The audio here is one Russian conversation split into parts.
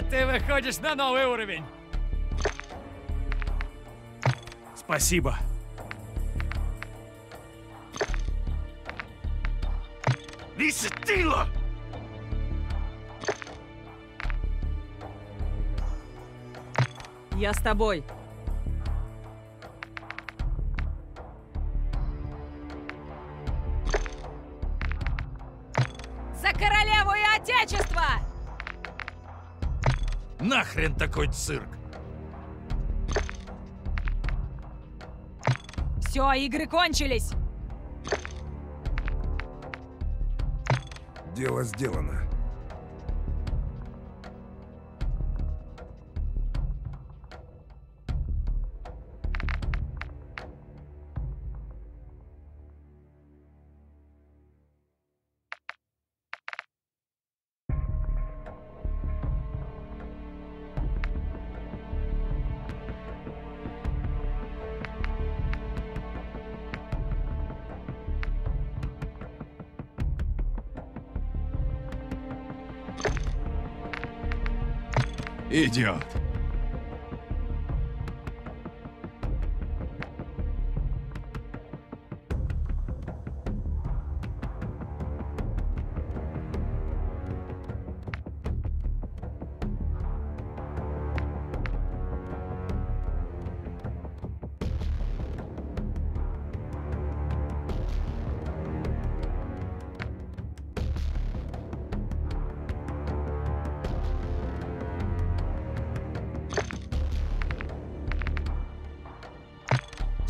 Ты выходишь на новый уровень. Спасибо. Лиса Тила! Я с тобой. За королеву и отечество! Нахрен такой цирк? Все, игры кончились. Дело сделано. Идиот.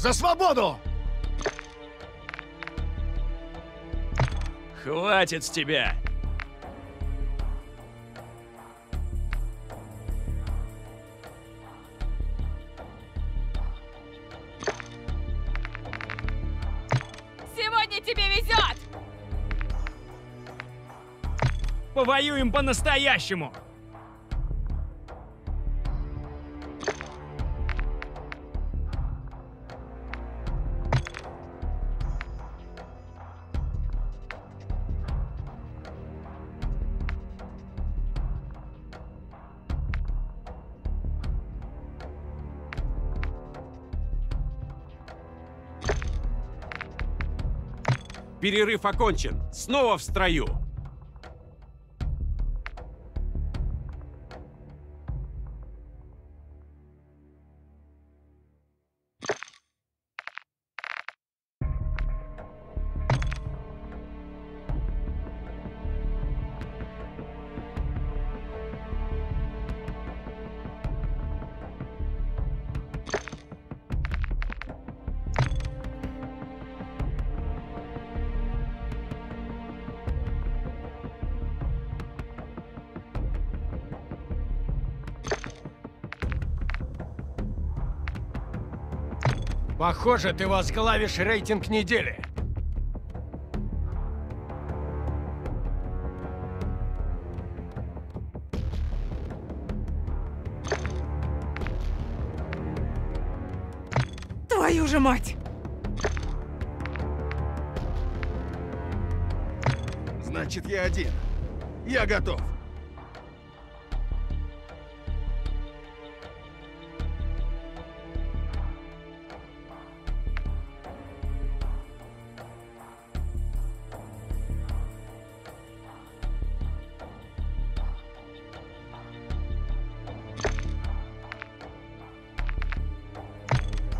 За свободу! Хватит с тебя. Сегодня тебе везет! Повоюем по-настоящему. Перерыв окончен. Снова в строю. Похоже, ты возглавишь рейтинг недели. Твою же мать! Значит, я один. Я готов.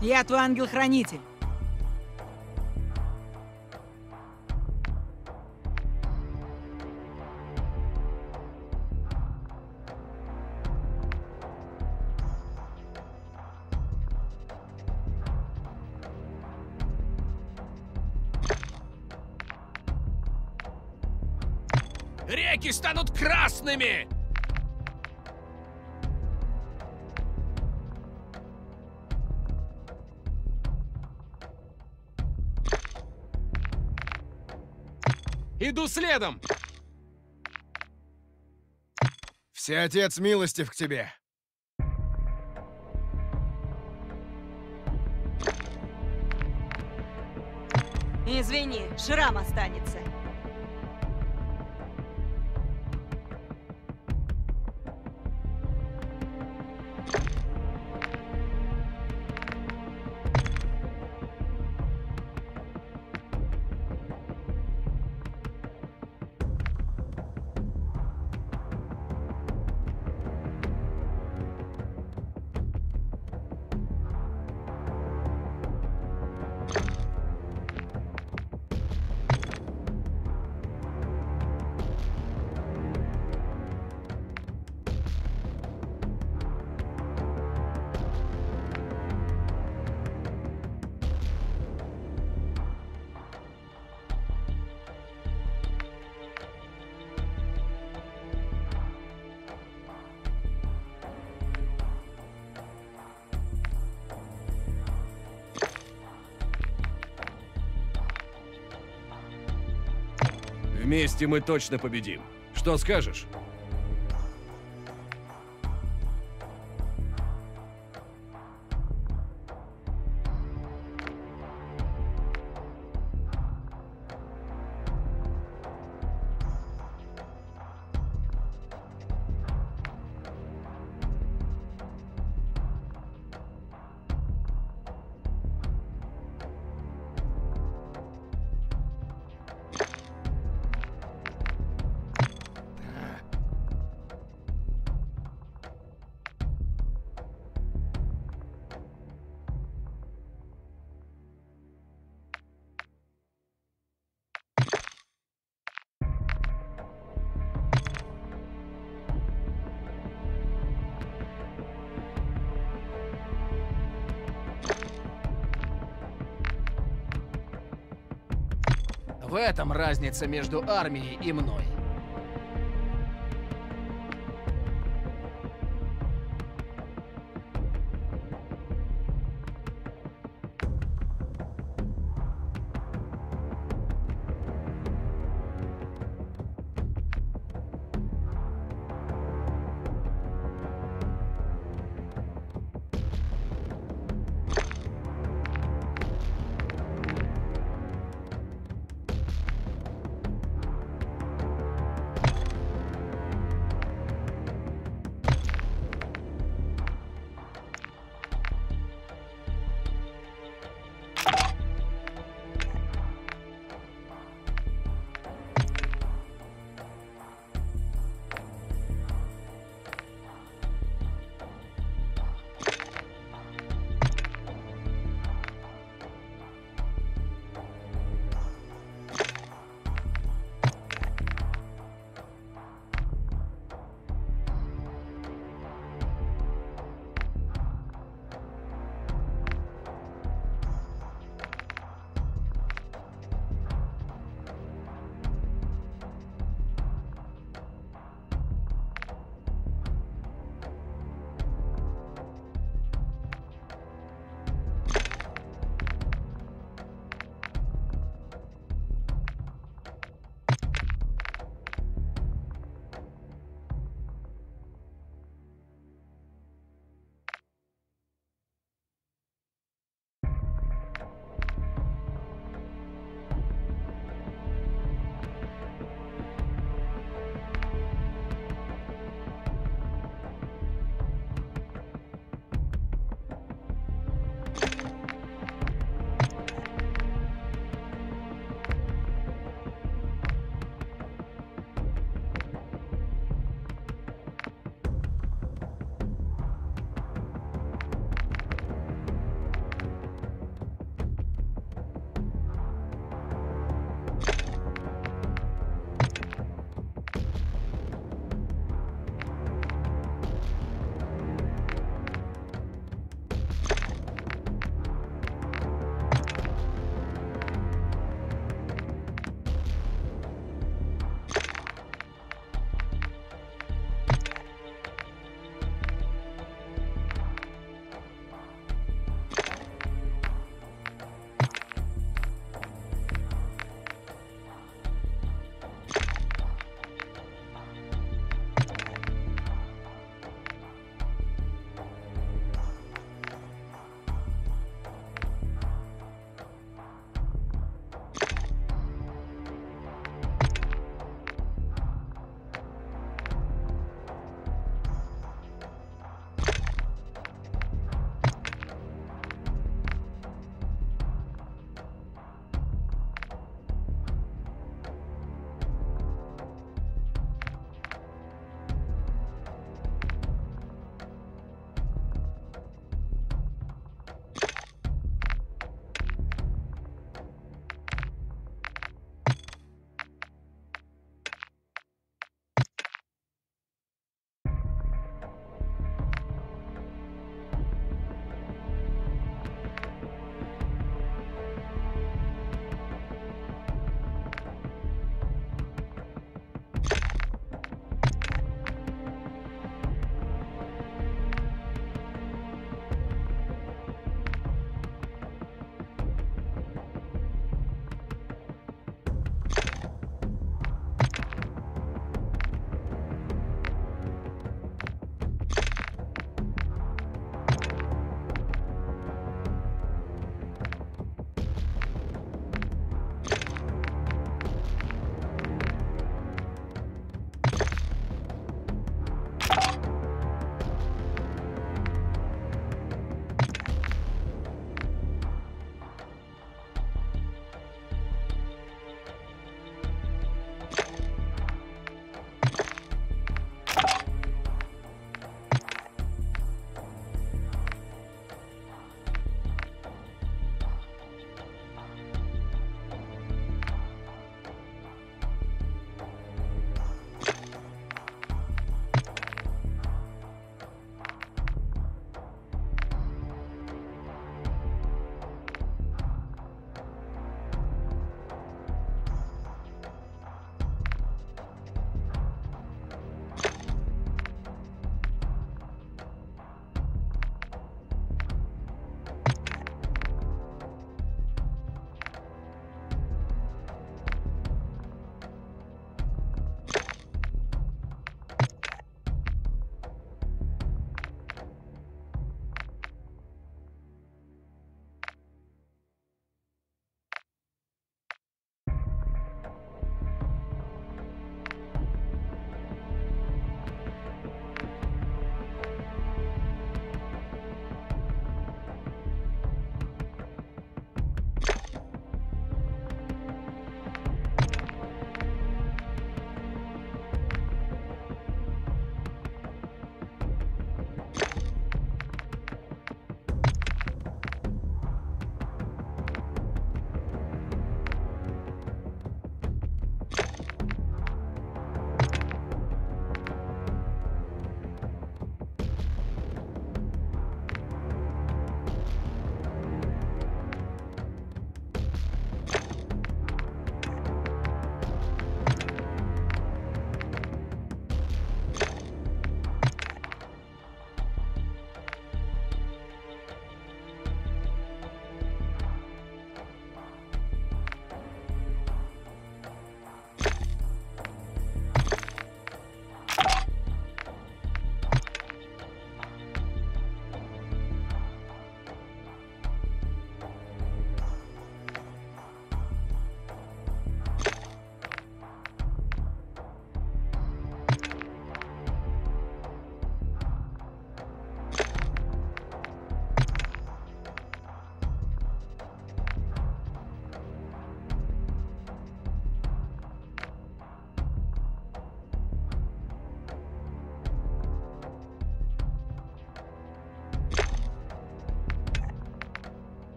Я твой ангел-хранитель. Реки станут красными! Иду следом! Всеотец милостив к тебе. Извини, шрам останется. Вместе мы точно победим. Что скажешь? В этом разница между армией и мной.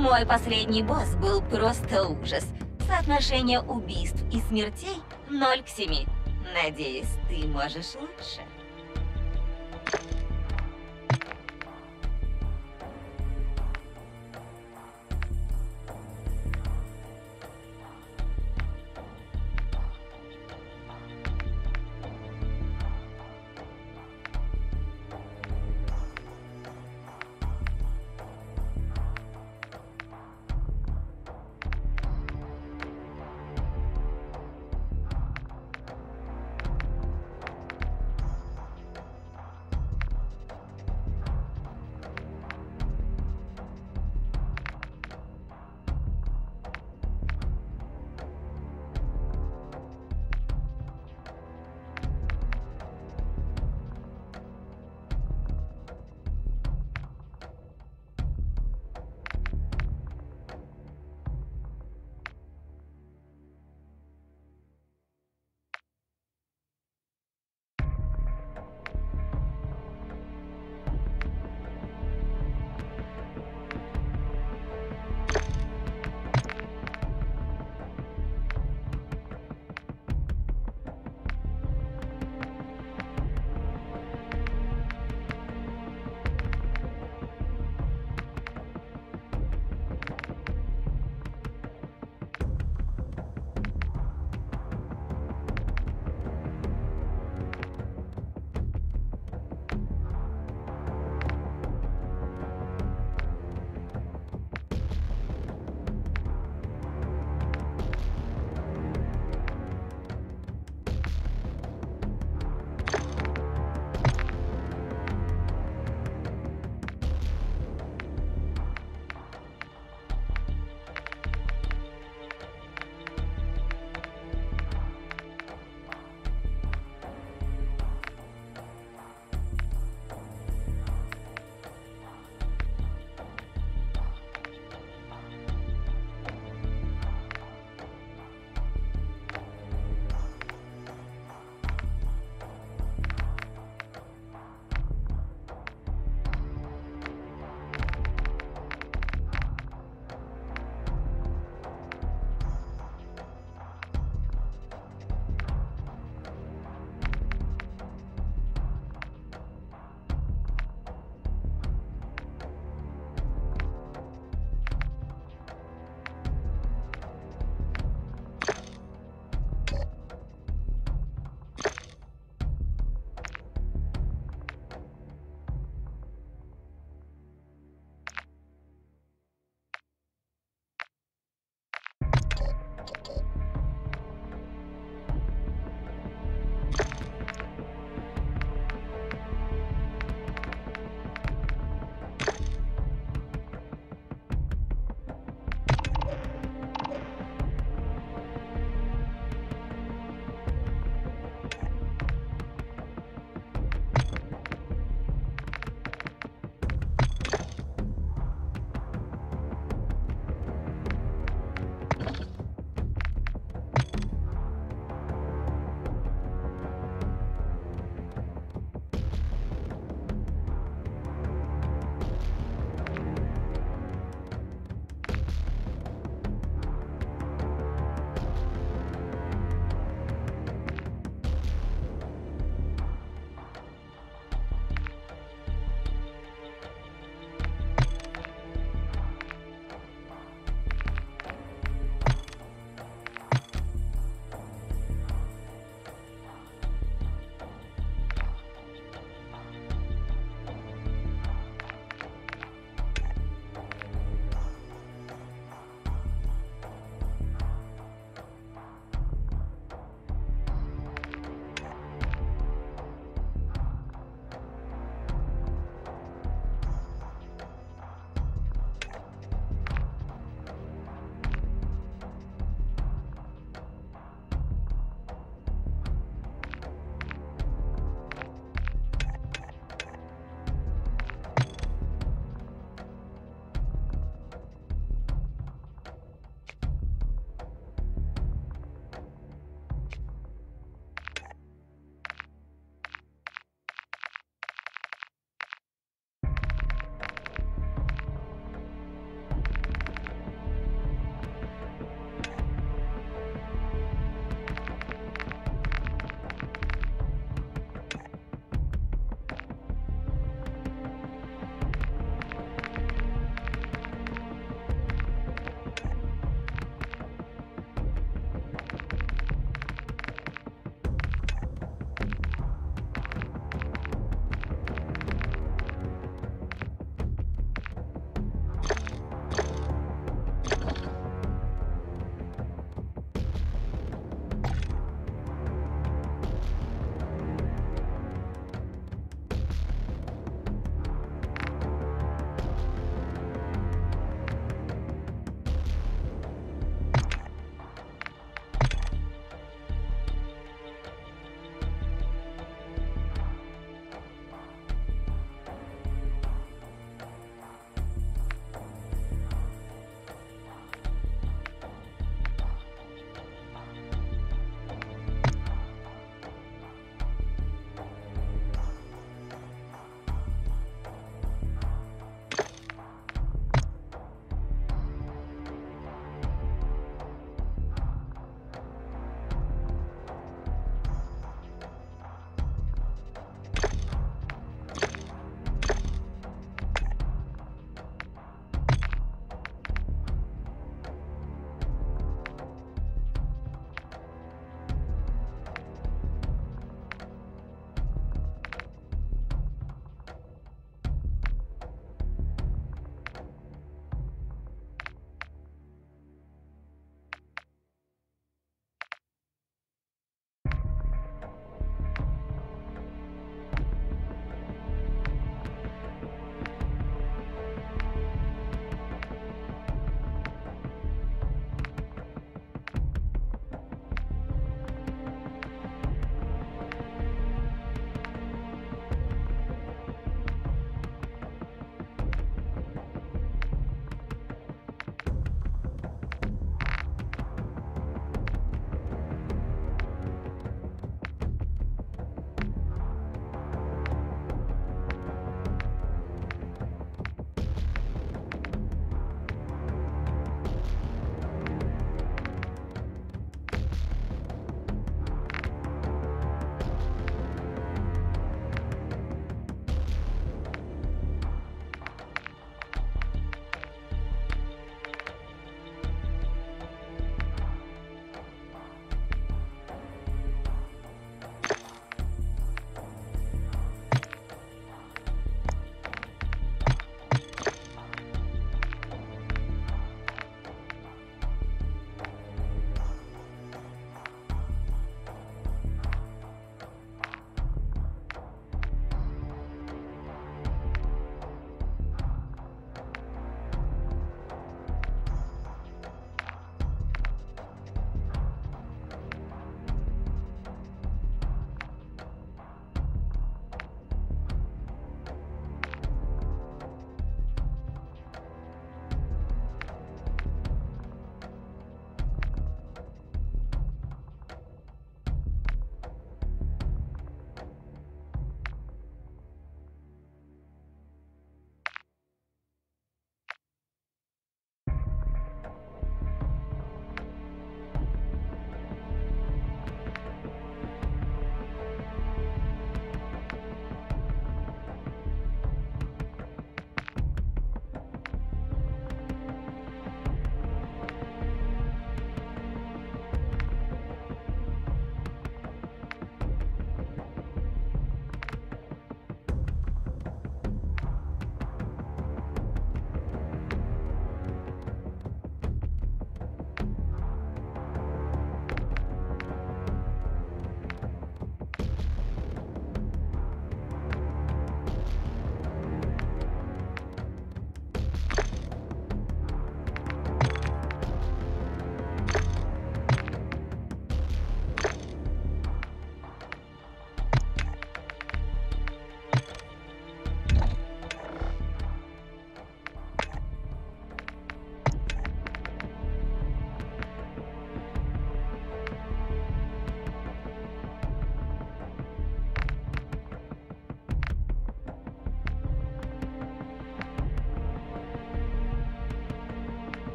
Мой последний босс был просто ужас. Соотношение убийств и смертей 0 к 7. Надеюсь, ты можешь лучше.